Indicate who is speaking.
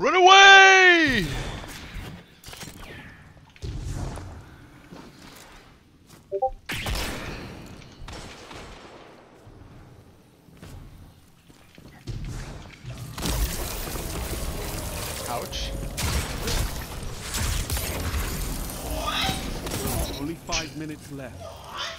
Speaker 1: Run away! Ouch.
Speaker 2: Only five minutes left.